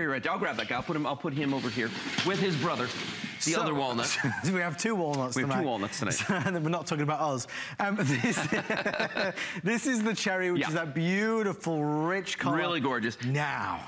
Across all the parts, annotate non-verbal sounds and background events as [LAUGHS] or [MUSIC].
Right, I'll grab that guy. I'll put him. I'll put him over here with his brother, the so, other walnut. [LAUGHS] we have two walnuts we tonight. have two walnuts tonight. [LAUGHS] And we're not talking about us. Um, [LAUGHS] this, this, is the cherry, which yeah. is that beautiful, rich color. Really gorgeous. Now.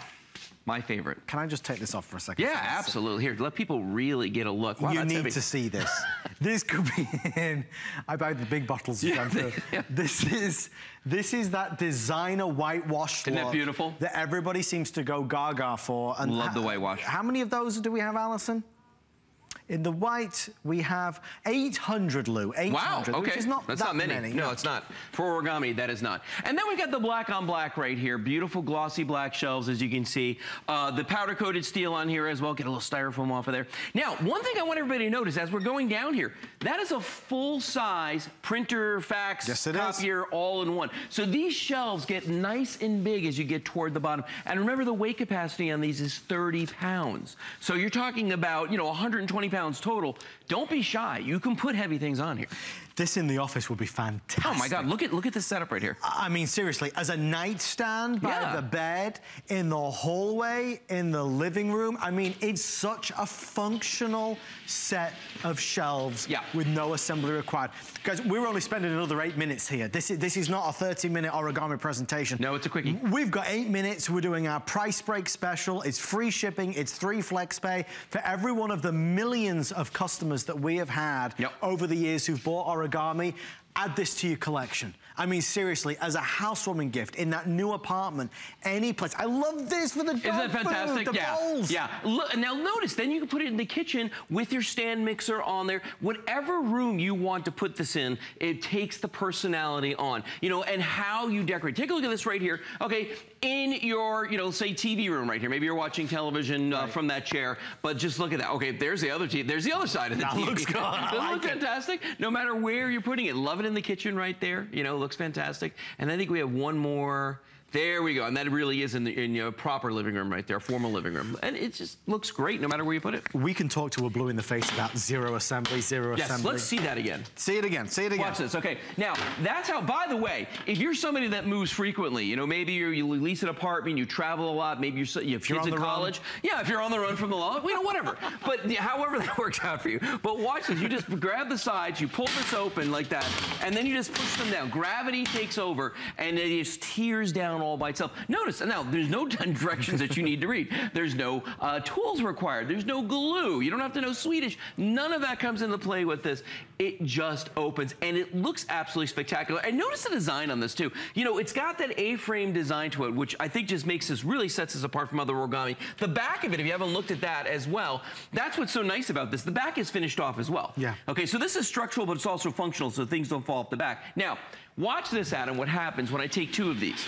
My favorite. Can I just take this off for a second? Yeah, absolutely. Here, let people really get a look. Wow, you need heavy. to see this. [LAUGHS] this could be in, I buy the big bottles yeah, shampoo. [LAUGHS] Yeah. This is, this is that designer whitewash Isn't that beautiful? That everybody seems to go gaga for. And Love the whitewash. How many of those do we have, Alison? In the white, we have 800, Lou. 800, wow, okay. which is not That's that not many. many. No, it's not. For origami, that is not. And then we got the black on black right here. Beautiful glossy black shelves, as you can see. Uh, the powder-coated steel on here as well. Get a little styrofoam off of there. Now, one thing I want everybody to notice as we're going down here, that is a full-size printer, fax, yes, copier, is. all in one. So these shelves get nice and big as you get toward the bottom. And remember, the weight capacity on these is 30 pounds. So you're talking about, you know, 120 pounds total. Don't be shy. You can put heavy things on here. This in the office would be fantastic. Oh my God, look at look at this setup right here. I mean, seriously, as a nightstand by yeah. the bed, in the hallway, in the living room, I mean, it's such a functional set of shelves yeah. with no assembly required. Guys, we're only spending another eight minutes here. This is, this is not a 30 minute origami presentation. No, it's a quickie. We've got eight minutes. We're doing our price break special. It's free shipping. It's three flex pay for every one of the millions of customers that we have had yep. over the years who've bought origami origami add this to your collection. I mean, seriously, as a housewarming gift in that new apartment, any place. I love this for the Isn't that fantastic? Food, the yeah. bowls. Yeah. Look, now notice, then you can put it in the kitchen with your stand mixer on there. Whatever room you want to put this in, it takes the personality on. You know, and how you decorate. Take a look at this right here. Okay, in your, you know, say TV room right here. Maybe you're watching television uh, right. from that chair, but just look at that. Okay, there's the other TV. There's the other side of the that TV. looks good. Doesn't like look fantastic? No matter where you're putting it. Love it in the kitchen right there. You know, looks fantastic. And I think we have one more there we go. And that really is in the in your proper living room right there, formal living room. And it just looks great no matter where you put it. We can talk to a blue in the face about zero assembly, zero yes, assembly. let's see that again. See it again, see it again. Watch this, okay. Now, that's how, by the way, if you're somebody that moves frequently, you know, maybe you lease an apartment, you travel a lot, maybe you're, you have kids you're in college. Run. Yeah, if you're on the run from the law, you know, whatever. but however that [LAUGHS] works out for you. But watch this, you just grab the sides, you pull this open like that, and then you just push them down. Gravity takes over, and it just tears down all by itself. Notice, now, there's no [LAUGHS] directions that you need to read. There's no uh, tools required. There's no glue. You don't have to know Swedish. None of that comes into play with this. It just opens, and it looks absolutely spectacular. And notice the design on this, too. You know, it's got that A-frame design to it, which I think just makes this, really sets this apart from other origami. The back of it, if you haven't looked at that as well, that's what's so nice about this. The back is finished off as well. Yeah. Okay, so this is structural, but it's also functional, so things don't fall off the back. Now, watch this, Adam, what happens when I take two of these.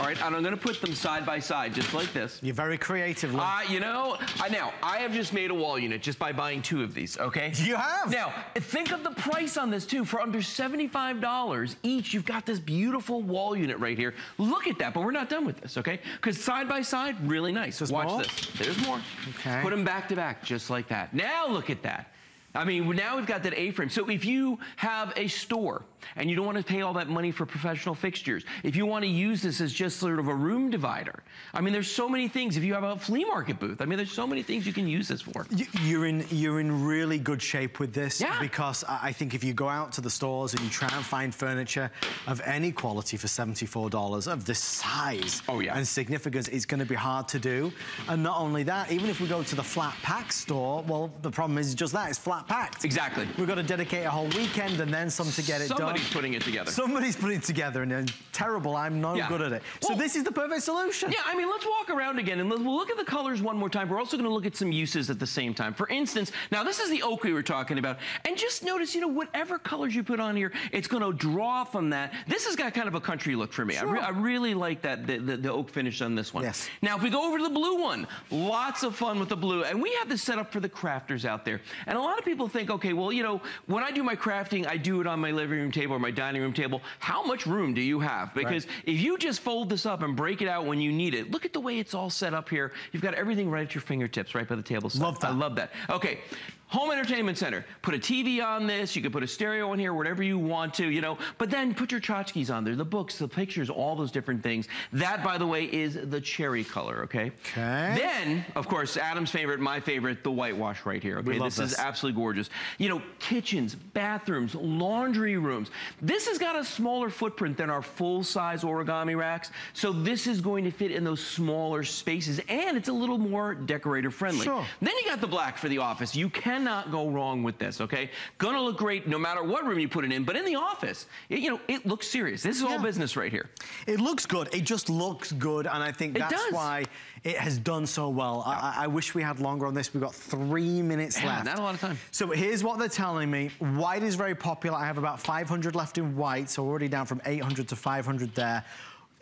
All right, and I'm gonna put them side by side, just like this. You're very creative, Uh, you know, I, now, I have just made a wall unit just by buying two of these, okay? [LAUGHS] You have? Now, think of the price on this, too. For under $75 each, you've got this beautiful wall unit right here. Look at that, but we're not done with this, okay? Because side by side, really nice. There's Watch more? this. There's more. Okay. Put them back to back, just like that. Now look at that. I mean, now we've got that A-frame. So if you have a store and you don't want to pay all that money for professional fixtures, if you want to use this as just sort of a room divider, I mean, there's so many things. If you have a flea market booth, I mean, there's so many things you can use this for. You're in, you're in really good shape with this yeah. because I think if you go out to the stores and you try and find furniture of any quality for $74 of this size oh, yeah. and significance, it's going to be hard to do. And not only that, even if we go to the flat pack store, well, the problem is just that, it's flat packed. Exactly. We've got to dedicate a whole weekend and then some to get it Somebody's done. Somebody's putting it together. Somebody's putting it together and then terrible, I'm no yeah. good at it. Well, so this is the perfect solution. Yeah, I mean, let's walk around again and we'll look at the colors one more time. We're also gonna look at some uses at the same time. For instance, now this is the oak we were talking about. And just notice, you know, whatever colors you put on here, it's gonna draw from that. This has got kind of a country look for me. Sure. I, re I, really like that, the, the, the, oak finish on this one. Yes. Now, if we go over to the blue one, lots of fun with the blue. And we have this set up for the crafters out there. And a lot of people think, okay, well, you know, when I do my crafting, I do it on my living room table or my dining room table. How much room do you have? Because right. if you just fold this up and break it out when you need it, look at the way it's all set up here. You've got everything right at your fingertips, right by the table. Love that. I love that. Okay. Home entertainment center. Put a TV on this. You can put a stereo in here, whatever you want to, you know. But then put your tchotchkes on there, the books, the pictures, all those different things. That, by the way, is the cherry color, okay? Okay. Then, of course, Adam's favorite, my favorite, the whitewash right here, okay? We love this, this. is absolutely gorgeous. You know, kitchens, bathrooms, laundry rooms. This has got a smaller footprint than our full-size origami racks, so this is going to fit in those smaller spaces, and it's a little more decorator friendly. Sure. Then you got the black for the office. You cannot go wrong with this, okay? Gonna look great no matter what room you put it in, but in the office, it, you know, it looks serious. This is all business right here. It looks good. It just looks good, and I think that's why it has done so well. I, I- I wish we had longer on this. We've got three minutes Yeah, left. not a lot of time. So here's what they're telling me. White is very popular. I have about 500 left in white, so we're already down from 800 to 500 there.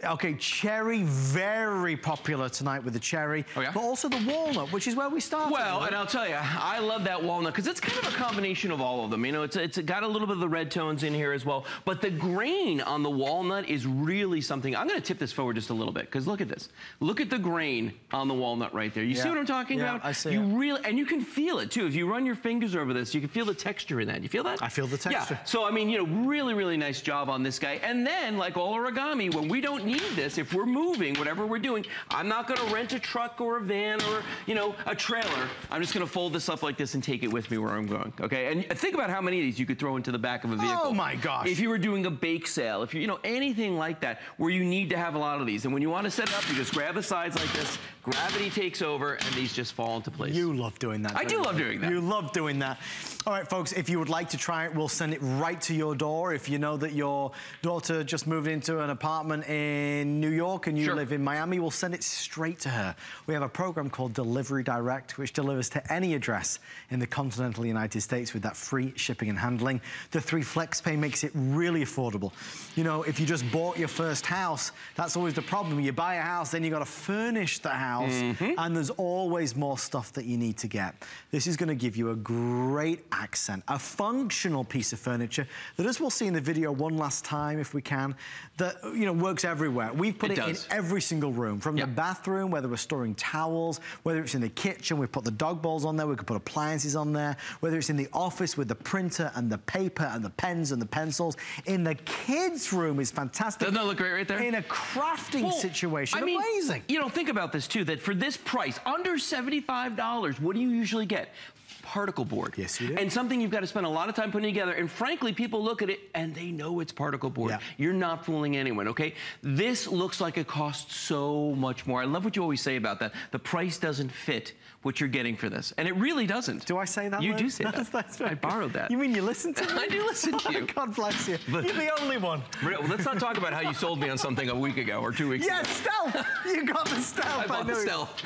Okay, cherry, very popular tonight with the cherry. Oh, yeah? But also the walnut, which is where we started. Well, and I'll tell you, I love that walnut because it's kind of a combination of all of them. You know, it's it's got a little bit of the red tones in here as well, but the grain on the walnut is really something. I'm going to tip this forward just a little bit because look at this. Look at the grain on the walnut right there. You see what I'm talking Yeah, about? I see You it. really, and you can feel it too. If you run your fingers over this, you can feel the texture in that. You feel that? I feel the texture. Yeah. So I mean, you know, really, really nice job on this guy. And then, like all origami, when we don't need this, if we're moving, whatever we're doing, I'm not going to rent a truck or a van or you know a trailer. I'm just going to fold this up like this and take it with me where I'm going. Okay. And think about how many of these you could throw into the back of a oh vehicle. Oh, my gosh. If you were doing a bake sale, if you you know anything like that, where you need to have a lot of these, and when you want to set it up, you just grab the sides like this. Gravity takes over, and these just fall into place. You love doing that. I you? love doing that. You love doing that. All right, folks, if you would like to try it, we'll send it right to your door. If you know that your daughter just moved into an apartment in New York and you Sure. live in Miami, we'll send it straight to her. We have a program called Delivery Direct, which delivers to any address in the continental United States with that free shipping and handling. The three flex pay makes it really affordable. You know, if you just bought your first house, that's always the problem. You buy a house, then you got to furnish the house, Mm-hmm. and there's always more stuff that you need to get. This is going to give you a great accent, a functional piece of furniture that, as we'll see in the video one last time, if we can, that you know works everywhere. We've put It it, in every single room, from Yep. the bathroom, whether we're storing towels, whether it's in the kitchen, we've put the dog bowls on there, we could put appliances on there, whether it's in the office with the printer and the paper and the pens and the pencils. In the kids' room is fantastic. Doesn't that look great right there? In a crafting Well, situation, I mean, amazing. You know, think about this too, that for this price, under $75, what do you usually get? Particle board. Yes, you do. And something you've got to spend a lot of time putting together. And frankly, people look at it and they know it's particle board. Yeah. You're not fooling anyone, okay? This looks like it costs so much more. I love what you always say about that. The price doesn't fit what you're getting for this. And it really doesn't. Do I say that You word? do say [LAUGHS] that. That's- that's very I borrowed that. You mean you listen to [LAUGHS] me? I do listen to [LAUGHS] you. God bless you. But- You're the only one. Well, Let's not talk about how you sold me on something a week ago or two weeks Yeah, ago. Yeah, stealth. You got the stealth. I bought the stealth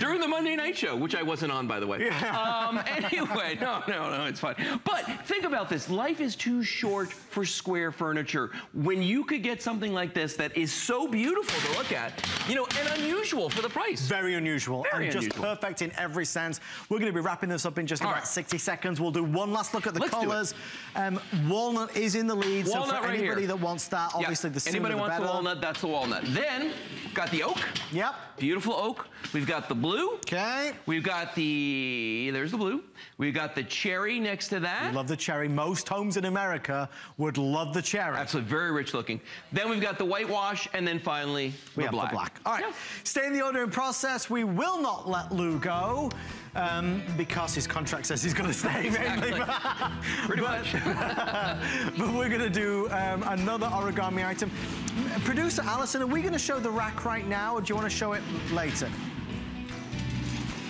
during the Monday night show, which I wasn't on, by the way. Yeah. Um, anyway, no, no, no, it's fine. But think about this: life is too short for square furniture. When you could get something like this that is so beautiful to look at, you know, and unusual for the price. Very unusual Very and just perfect in every sense. We're going to be wrapping this up in just All about right. 60 seconds. We'll do one last look at the Let's colours. Um, walnut is in the lead, so for right anybody here. that wants that, Yeah. obviously the sooner Anybody the wants better. the walnut? That's the walnut. Then got the oak. Yep. Beautiful oak. We've got the blue. Okay. We've got the there's the blue. We've got the cherry next to that. Love the cherry. Most homes in America would love the cherry. Absolutely, very rich looking. Then we've got the whitewash, and then finally We the have black. the black. All right. Yeah. Stay in the ordering process. We will not let Lou go um, because his contract says he's going to stay. [LAUGHS] mainly. [LAUGHS] Pretty but, much. [LAUGHS] but we're going to do um, another origami item. Producer Alison, are we going to show the rack right now, or do you want to show it later?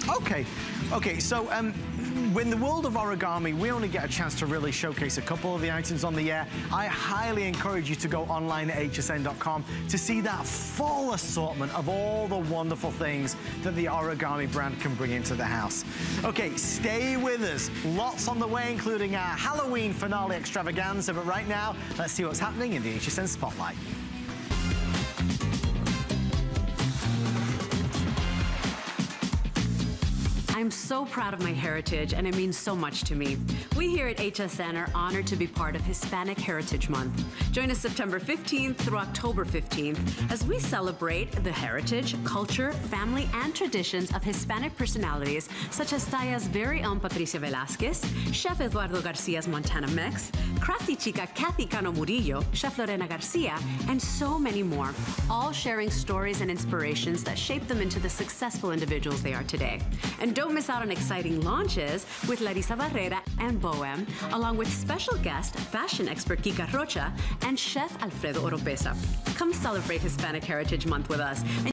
Okay, okay, so um, when the world of origami, we only get a chance to really showcase a couple of the items on the air. I highly encourage you to go online at hsn.com to see that full assortment of all the wonderful things that the origami brand can bring into the house. Okay, stay with us. Lots on the way, including our Halloween finale extravaganza, but right now, let's see what's happening in the HSN Spotlight. I'm so proud of my heritage and it means so much to me. We here at HSN are honored to be part of Hispanic Heritage Month. Join us September 15th through October 15th as we celebrate the heritage, culture, family, and traditions of Hispanic personalities such as Taya's very own Patricia Velasquez, Chef Eduardo Garcia's Montana Mex, crafty chica Kathy Cano Murillo, Chef Lorena Garcia, and so many more, all sharing stories and inspirations that shape them into the successful individuals they are today. And don't miss out on exciting launches with Larissa Barrera and Bohem, along with special guest, fashion expert Kika Rocha, and Chef Alfredo Oropeza. Come celebrate Hispanic Heritage Month with us.